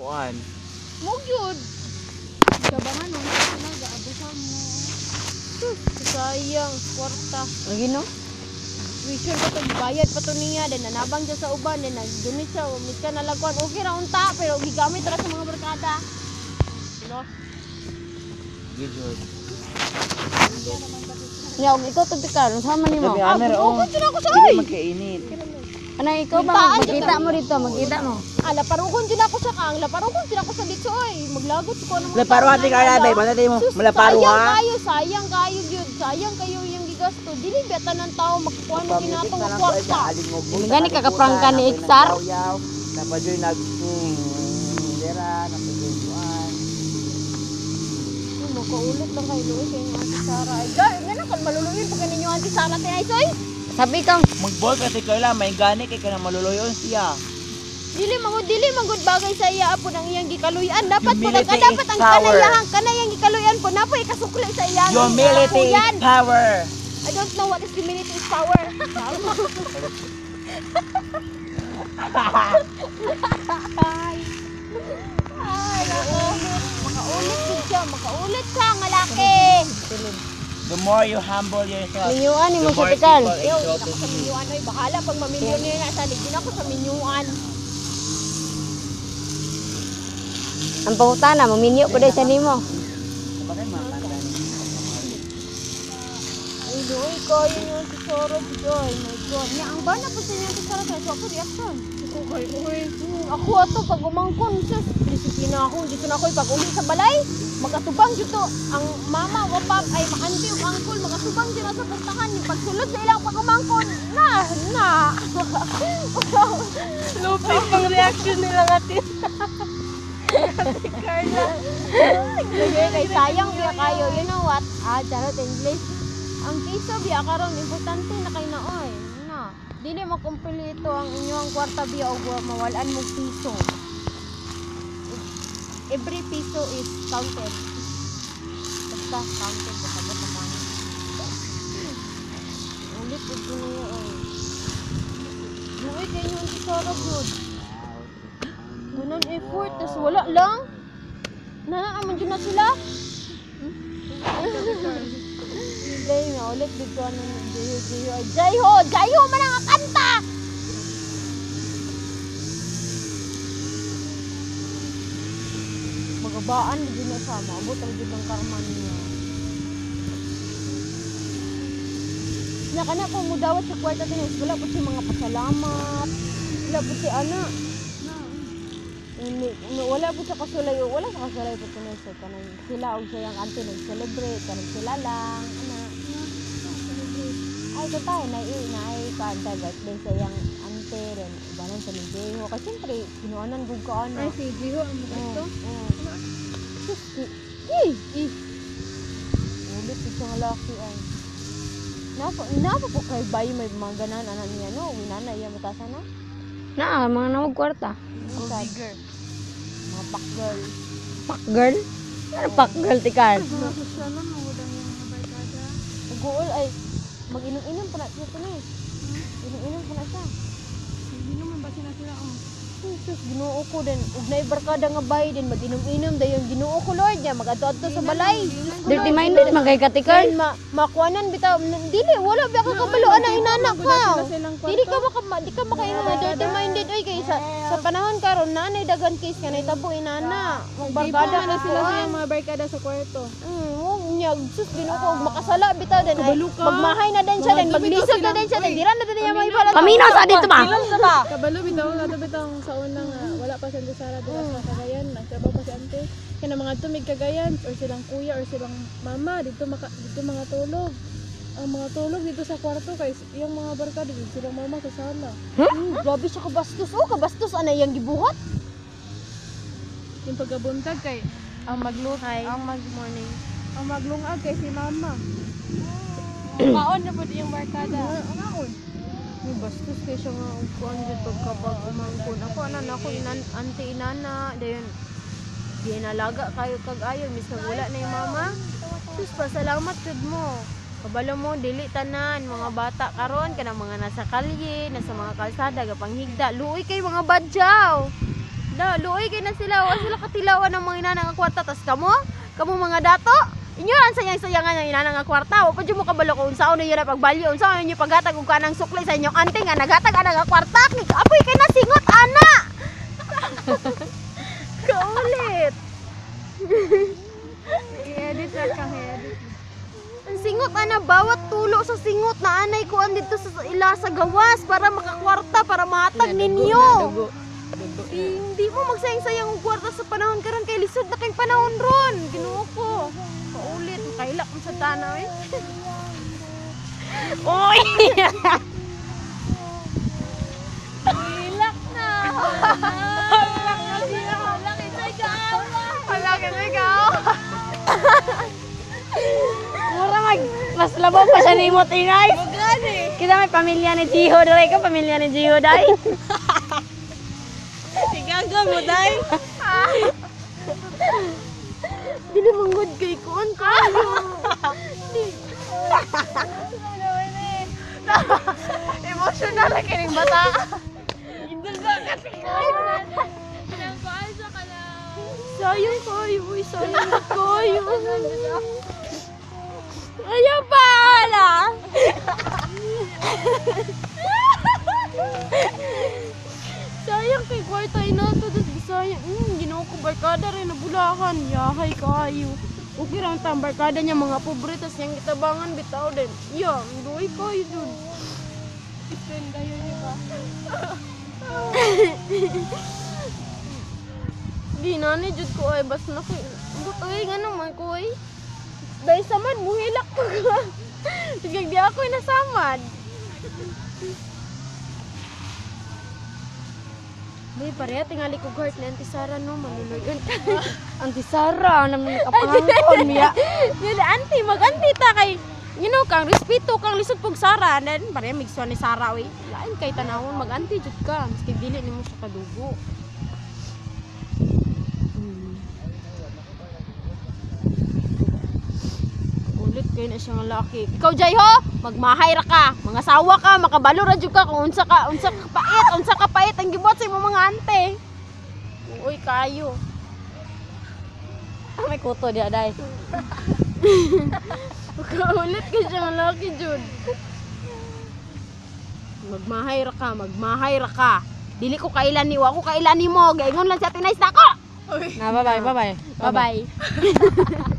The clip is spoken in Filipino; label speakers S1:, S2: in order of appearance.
S1: kuan.
S2: Mo gyud.
S3: Kabangan mo talaga abusan mo.
S2: Sayang, kwarta.
S4: Ang gino?
S2: Tuition pa to, bayad pa to niya, then nanabang siya sa uban, then nagdunit siya, umit ka nalagwan. Okay ra unta, pero gigamit ra sa mga barkada. No?
S1: Gidjud.
S4: Ya, og ikaw tagtikar, sama nimo.
S1: Sabi amer oh.
S2: Bukod din ako sa ay!
S1: magkainit.
S4: Ano ikaw ba
S2: Taan,
S4: magkita mo dito, magkita mo.
S2: Ah, laparugon din ako sa kang, laparugon din ako sa ditso ay. Maglagot ko ng
S1: La paro ati ka bay, basta mo
S2: Sus,
S1: mala paro
S2: sayang
S1: ha.
S2: kayo, sayang kayo yun. Sayang kayo yung gigasto. Dili beta ng tao magkuha mo ginatong kwarta.
S4: Gani ka kaprangka ni Iksar?
S1: Napajoy nag hmm, dera napajoy kuan.
S2: Oh, Magkaulit lang kayo, Luis. Yung Auntie Sara. Ay, na, kung maluluin pa ganin yung Auntie Sara, tinay, soy.
S4: Sabi kang,
S1: Magbol kasi kayo lang may gani kay kana maluluyon siya.
S2: Dili mangud dili mangud bagay sa iya apo ng iyang gikaluyan. Dapat po nagka dapat ang
S1: power.
S2: kanayahang kanayang gikaluyan po napoy kasukli sa iya.
S1: Humility is power.
S2: I don't know what is humility is power.
S1: The more you humble yourself,
S4: minyuan
S1: the
S4: mo
S1: more
S4: sa tikal.
S1: people exalt
S2: ako sa
S1: you.
S2: minyuan oy, bahala pag mamilyoner na sa din ako sa minyuan.
S4: Ang pangutana, maminyo ko dahil sa nimo.
S1: Bakit makakanta ni?
S2: Ay, doy ko yun yung tesoro joy. My God. Nya ang bana po sa inyo tesoro kaya so ako reaction.
S3: Okay, okay.
S2: Hmm, ako ato pag umangkon sis, disiplina ako dito na ako pag uli sa balay. Magatubang dito ang mama o pap ay maanti o angkol magatubang dito sa puntahan ni pagsulod sa ilang pag umangkon. Na, na.
S3: Lupit pang reaction nila natin.
S2: Carla. Kaya kay sayang biya kayo. You know what? Ah, charot English. Ang piso biya karon importante na kay naoy. Dili mo kumpleto ang inyong kwarta biya o mawalan mo piso. Every piso is counted. Basta counted sa sabot na mga. Ulit ito niyo eh. Buhay kayo yung tesoro good. Ganun effort, tas wala lang. Nanaaman dyan na sila. Hindi na ulit dito ano Jayo Jayo Jayho Jayho man ang kanta. Magabaan din na sa maabot ang din ng karma niya. Nya kana ko mudawat sa kwarta tinis wala po siya mga pasalamat. Wala po si ana. Ini, ini wala po sa kasulay, wala sa kasulay po tunay sa kanang sila og sa yang ante nag-celebrate kanang sila lang. Ay ko tayo na i na ay kanta birthday sa yang ante ren banan sa Mindeo. Kasi siyempre kinuanan gud ka ana.
S3: Ay, si Jiho ang gusto.
S2: Eh, eh. Ulit ito nga laki ay. Napa, napa po kay bayi may mga ganan ana niya no, winana iya matasan na.
S4: Na, mga nawag kwarta.
S2: Gold digger. Mga pack girl.
S4: Pak girl? Ano pak girl
S3: ko mga barkada.
S2: Ugool ay mag-inom-inom pa na siya tunay. Inom-inom pa na siya.
S3: Hindi naman ba sila sila ang
S2: Jesus, ginoo ko din. Ug nay barkada nga bay din mag-inom-inom dayon ginoo ko Lord ya magadto sa balay.
S4: Dirty minded, magay ka tikal.
S2: Kaya ma makuanan bitaw dili wala ba ka kabaluan ang inanak ka. Dili ka maka ma- di ka makaingon nga dirty minded oy kay sa, sa panahon karon nanay dagan case kanay tabo inana. Magbarkada
S3: Barkada
S2: na
S3: na sila silang mga barkada sa kwarto.
S2: Mm, niya sus ginoo ko ug makasala bitaw din ay magmahay na din siya din
S3: daw
S2: maglisod na din siya din
S3: Uy,
S2: dira na din niya may pala.
S4: Paminaw sa dito ba?
S2: Sa ba?
S3: Kabalo bitaw, kato bitaw sa unang ah, wala pa si Ante Sara dito sa Cagayan, nagtrabaho pa si Ante. Kaya mga tumig Cagayan or silang kuya or silang mama dito maka, dito mga tulog. Ang mga tulog dito sa kwarto kay yung mga barkada dito silang mama sa sala.
S2: Hmm, grabe siya kabastos. Oh, kabastos ana yang gibuhat.
S3: Yung pagkabuntag kay ang maglut ang mag morning. Ang maglungag kay si mama. Kaon na po yung barkada.
S2: Ang aon. May bastos kay siya nga kuan jud pagkabag umangkon. Ako ana na ako inan ante inana dayon. Di nalaga kayo kag ayo mis kag wala na yung mama. Sus pasalamat jud mo. Kabalo mo dili tanan mga bata karon kanang mga nasa kalye, nasa mga kalsada gapanghigda. Luoy kay mga badyaw. Da, luoy kay na sila. Wa sila katilawan ng mga inana nga kwarta. Tas kamo, kamo mga dato. Inyo ang sayang-sayangan ng inana nga kwarta. Wa pa mo kabalo kung unsaon na yun pagbalyo. Unsaon ninyo paghatag og kanang sukli sa inyong ante nga naghatag ana nga kwarta. Apoy kay nasingot ana. Kaulit.
S3: I-edit ra ka, i-edit.
S2: Ang singot ana bawat tulo sa singot na anay ko dito sa ila sa gawas para makakwarta para mahatag ninyo. Eh, Hindi mo magsayang-sayang og kwarta sa panahon karon kay lisod na kay panahon ron. Ginoo ko. Paulit, kailak mo sa tanaw eh. Oy! Hilak na. Hilak na siya. Laki sa ikaw. Laki sa ikaw.
S4: Mura mag mas labaw pa siya ni mo tingay.
S2: Magani.
S4: Kita may pamilya ni Jiho dere ka pamilya ni Jiho dai.
S2: Igaga mo, day. Dili kay kuan ka. Emotional na kining bata. Indulga ka Sayang kayo, uy, sayang kayo. Ayaw pa, kay kwarta inato das bisaya. Hmm, ginoo ko barkada rin na bulakan. Yahay kayo. Okay ra ang barkada niya mga pobre tas yang kitabangan bitaw din. Ya, duay kayo dun.
S3: Friend kayo niyo ba?
S2: Di na ni jud ko ay bas na ko. But ay nga naman ko ay. Dahil samad muhilak ko. Sige, di ako nasamad. May pareha tingali ko guard ni Auntie Sara no, maluloyon ka.
S4: Anti Sara naman nakapangangkon miya.
S2: Yun, auntie, mag-auntie ta kay, you know, kang respeto, kang lisod pog Sara. Then, pareha migsuan ni Sara, we. Lain kay tanawon, mag-auntie jud ka. Maski dili nimo siya kadugo. Hmm. Kayo na siya nga laki. Ikaw, Jay, ho! Magmahay ra ka. Mga sawa ka, makabalo ra jud ka kung unsa ka, unsa ka pait, unsa ka pait ang gibot sa imong mga ante. Uy, kayo.
S4: May kuto dia dai.
S2: Kaulit ka siya nga laki, Jud. Magmahay ra ka, magmahay ra ka. Dili ko kailan ni, wa ko kailan ni mo. Gaingon lang sa tinay sa ako.
S4: Na bye bye bye bye.
S2: Bye-bye.